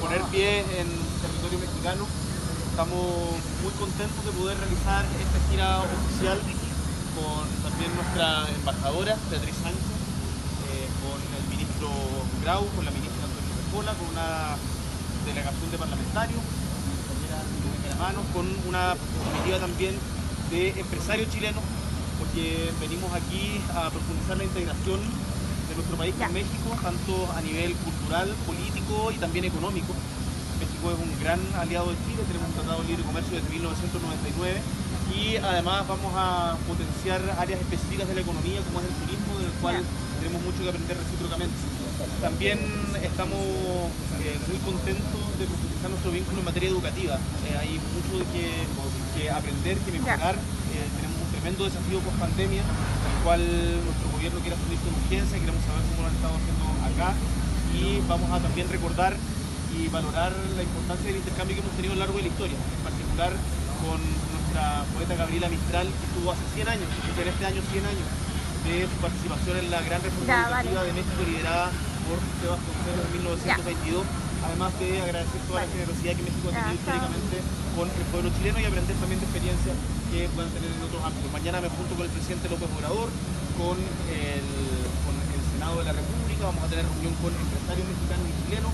poner pie en territorio mexicano. Estamos muy contentos de poder realizar esta gira oficial con también nuestra embajadora, Beatriz Sánchez, eh, con el ministro Grau, con la ministra Antonio Repola, con una delegación de parlamentarios, con una comitiva también de empresarios chilenos, porque venimos aquí a profundizar la integración nuestro país con México, tanto a nivel cultural, político y también económico. México es un gran aliado de Chile, tenemos un tratado de libre comercio desde 1999 y además vamos a potenciar áreas específicas de la economía como es el turismo, del cual tenemos mucho que aprender recíprocamente. También estamos eh, muy contentos de profundizar nuestro vínculo en materia educativa. Eh, hay mucho que, que, aprender, que mejorar. Eh, tenemos un tremendo desafío post pandemia, cual nuestro gobierno quiere asumir con urgencia, queremos saber cómo lo han estado haciendo acá. Y vamos a también recordar y valorar la importancia del intercambio que hemos tenido a lo largo de la historia, en particular con nuestra poeta Gabriela Mistral, que estuvo hace 100 años, en este año 100 años, de su participación en la gran reforma educativa de México liderada por Sebastián en 1922. Además de agradecer toda la generosidad que México ha tenido históricamente con el pueblo chileno y aprender también de experiencias que puedan tener en otros ámbitos. Mañana me junto con el presidente López Obrador, con el, con el Senado de la República, vamos a tener reunión con empresarios mexicanos y chilenos